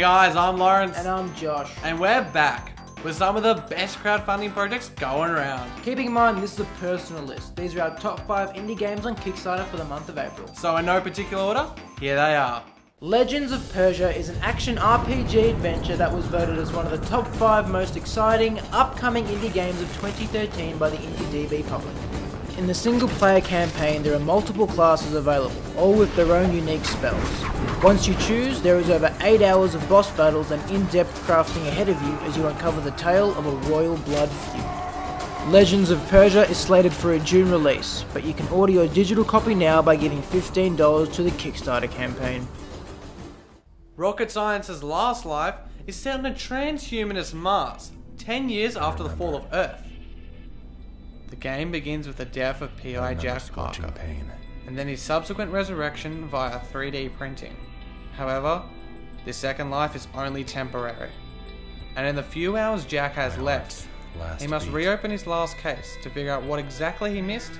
Hey guys, I'm Laurence. And I'm Josh. And we're back with some of the best crowdfunding projects going around. Keeping in mind, this is a personal list. These are our top 5 indie games on Kickstarter for the month of April. So, in no particular order, here they are. Legends of Persia is an action RPG adventure that was voted as one of the top 5 most exciting upcoming indie games of 2013 by the IndieDB public. In the single player campaign, there are multiple classes available, all with their own unique spells. Once you choose, there is over 8 hours of boss battles and in-depth crafting ahead of you as you uncover the tale of a royal blood feud. Legends of Persia is slated for a June release, but you can order your digital copy now by giving $15 to the Kickstarter campaign. Rocket Science's last life is set on a transhumanist Mars, 10 years after the fall of Earth. The game begins with the death of P.I. Jack Parker, and then his subsequent resurrection via 3D printing. However, this second life is only temporary, and in the few hours Jack has left, he must reopen his last case to figure out what exactly he missed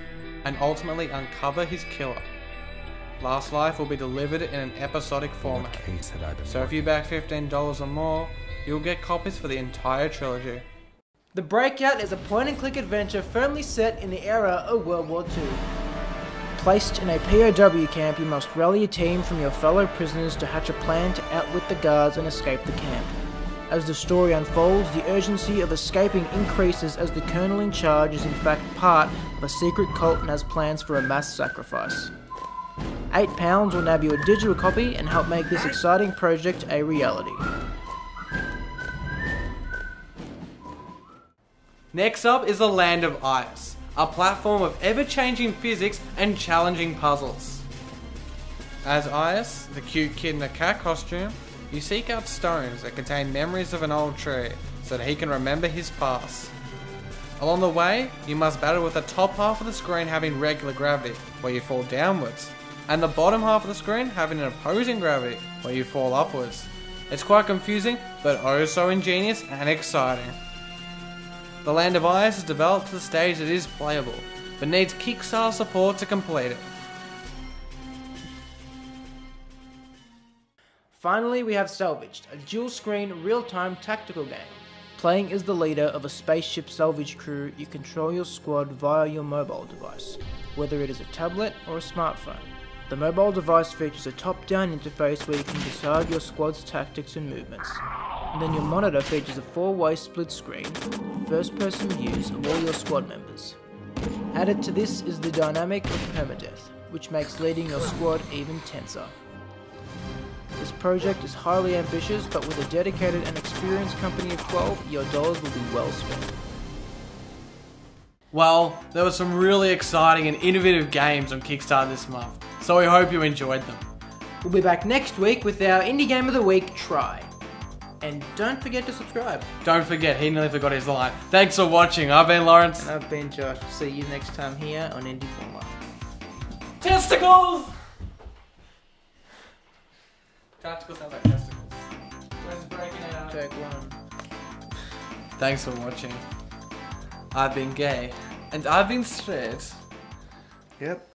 and ultimately uncover his killer. Last Life will be delivered in an episodic format. So if you back $15 or more, you'll get copies for the entire trilogy. The Breakout is a point and click adventure firmly set in the era of World War II. Placed in a POW camp, you must rally a team from your fellow prisoners to hatch a plan to outwit the guards and escape the camp. As the story unfolds, the urgency of escaping increases as the colonel in charge is in fact part of a secret cult and has plans for a mass sacrifice. £8 will nab you a digital copy and help make this exciting project a reality. Next up is the Land of Eyas, a platform of ever-changing physics and challenging puzzles. As Eyas, the cute kid in a cat costume, you seek out stones that contain memories of an old tree so that he can remember his past. Along the way, you must battle with the top half of the screen having regular gravity, where you fall downwards, and the bottom half of the screen having an opposing gravity, where you fall upwards. It's quite confusing, but oh so ingenious and exciting. The Land of Eyas is developed to the stage that it is playable, but needs Kickstarter support to complete it. Finally, we have Salvaged, a dual screen real time tactical game. Playing as the leader of a spaceship salvage crew, you control your squad via your mobile device, whether it is a tablet or a smartphone. The mobile device features a top down interface where you can decide your squad's tactics and movements. And then your monitor features a four way split screen, first person views of all your squad members. Added to this is the dynamic of permadeath, which makes leading your squad even tenser. This project is highly ambitious, but with a dedicated and experienced company of 12, your dollars will be well spent. Well, there were some really exciting and innovative games on Kickstarter this month, so we hope you enjoyed them. We'll be back next week with our Indie Game of the Week try. And don't forget to subscribe. Don't forget, he nearly forgot his line. Thanks for watching. I've been Laurence. And I've been Josh. See you next time here on Indie Forma. Testicles! Tactical sounds like testicles. Where's breaking out? Take one. Thanks for watching. I've been gay. And I've been straight. Yep.